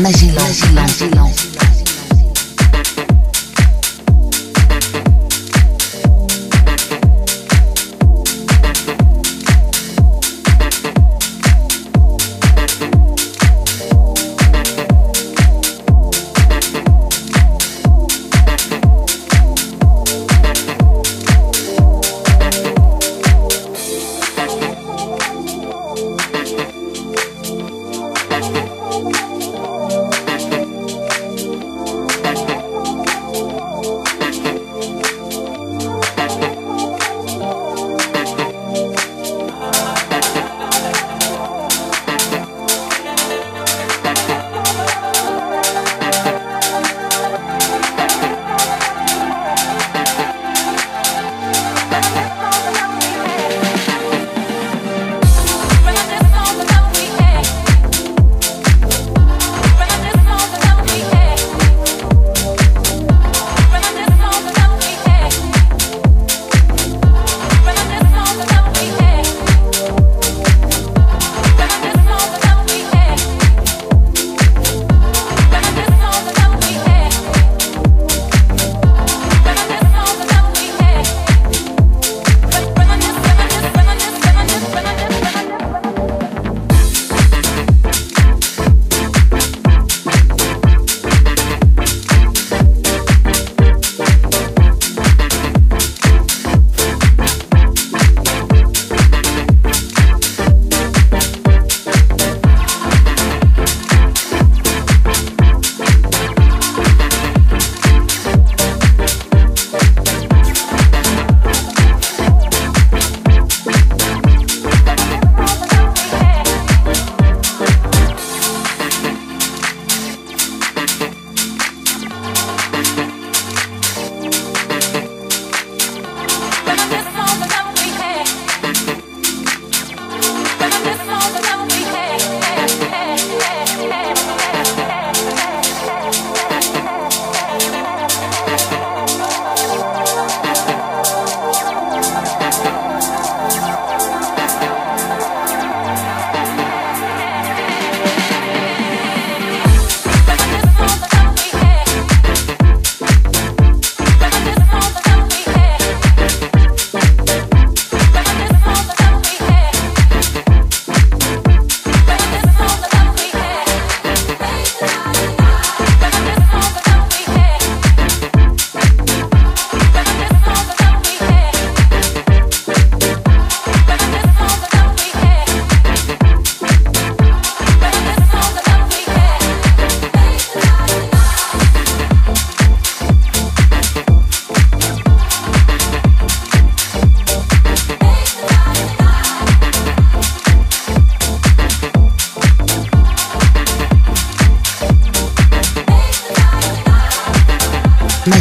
耐心，耐心，耐心。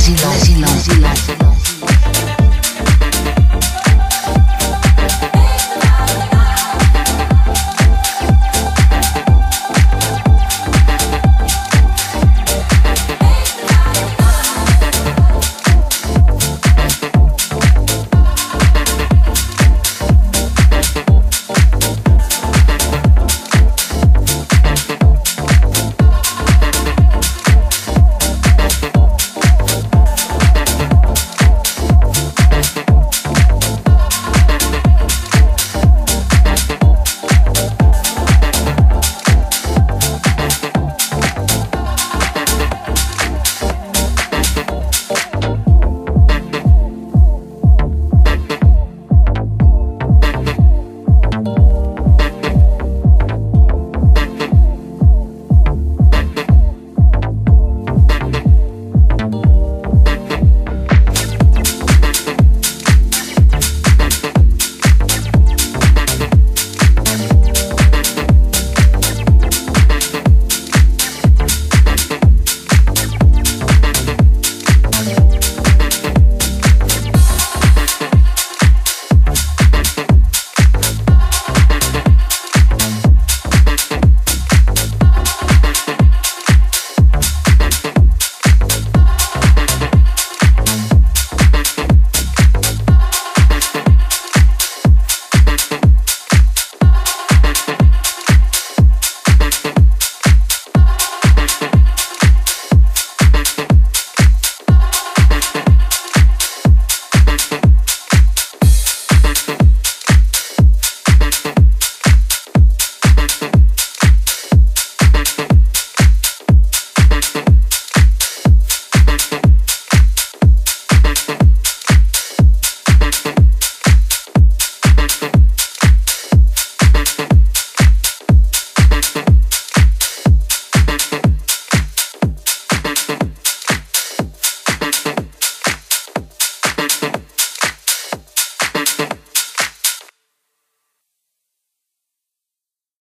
vigilance. vigilance. vigilance.